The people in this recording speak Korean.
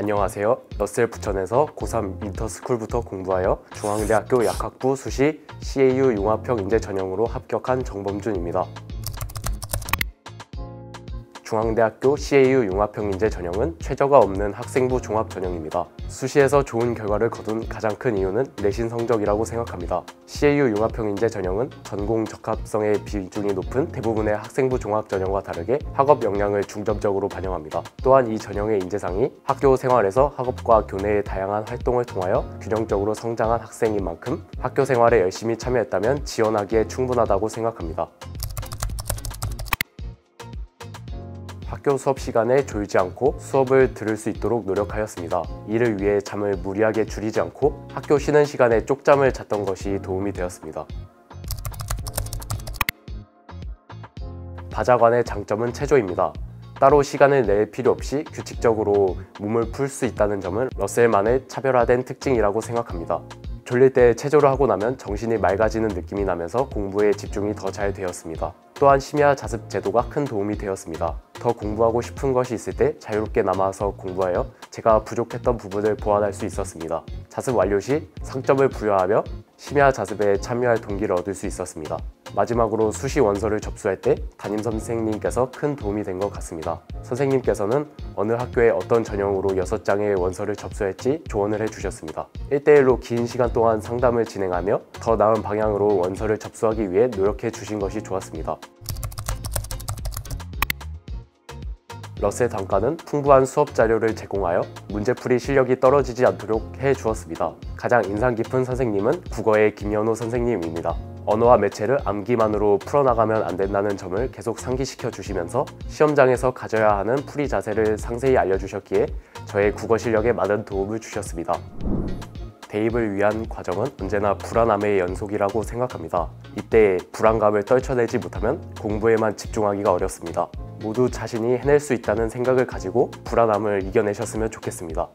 안녕하세요. 러셀 부천에서 고3 인터스쿨부터 공부하여 중앙대학교 약학부 수시 CAU 융합형 인재 전형으로 합격한 정범준입니다. 중앙대학교 CAU 융합형 인재 전형은 최저가 없는 학생부 종합 전형입니다. 수시에서 좋은 결과를 거둔 가장 큰 이유는 내신 성적이라고 생각합니다. CAU 융합형 인재 전형은 전공 적합성의 비중이 높은 대부분의 학생부 종합 전형과 다르게 학업 역량을 중점적으로 반영합니다. 또한 이 전형의 인재상이 학교 생활에서 학업과 교내의 다양한 활동을 통하여 균형적으로 성장한 학생인 만큼 학교 생활에 열심히 참여했다면 지원하기에 충분하다고 생각합니다. 학교 수업 시간에 졸지 않고 수업을 들을 수 있도록 노력하였습니다. 이를 위해 잠을 무리하게 줄이지 않고 학교 쉬는 시간에 쪽잠을 잤던 것이 도움이 되었습니다. 다자관의 장점은 체조입니다. 따로 시간을 낼 필요 없이 규칙적으로 몸을 풀 수 있다는 점은 러셀만의 차별화된 특징이라고 생각합니다. 졸릴 때 체조를 하고 나면 정신이 맑아지는 느낌이 나면서 공부에 집중이 더 잘 되었습니다. 또한 심야 자습 제도가 큰 도움이 되었습니다. 더 공부하고 싶은 것이 있을 때 자유롭게 남아서 공부하여 제가 부족했던 부분을 보완할 수 있었습니다. 자습 완료 시 상점을 부여하며 심야 자습에 참여할 동기를 얻을 수 있었습니다. 마지막으로 수시 원서를 접수할 때 담임 선생님께서 큰 도움이 된 것 같습니다. 선생님께서는 어느 학교에 어떤 전형으로 6장의 원서를 접수할지 조언을 해주셨습니다. 1대1로 긴 시간 동안 상담을 진행하며 더 나은 방향으로 원서를 접수하기 위해 노력해 주신 것이 좋았습니다. 러셀 단과는 풍부한 수업 자료를 제공하여 문제풀이 실력이 떨어지지 않도록 해 주었습니다. 가장 인상 깊은 선생님은 국어의 김연호 선생님입니다. 언어와 매체를 암기만으로 풀어나가면 안 된다는 점을 계속 상기시켜 주시면서 시험장에서 가져야 하는 풀이 자세를 상세히 알려주셨기에 저의 국어 실력에 많은 도움을 주셨습니다. 대입을 위한 과정은 언제나 불안함의 연속이라고 생각합니다. 이때 불안감을 떨쳐내지 못하면 공부에만 집중하기가 어렵습니다. 모두 자신이 해낼 수 있다는 생각을 가지고 불안함을 이겨내셨으면 좋겠습니다.